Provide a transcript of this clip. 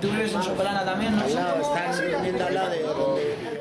tú vives en Sopelana también, ¿no? Al lado, están viviendo al lado de donde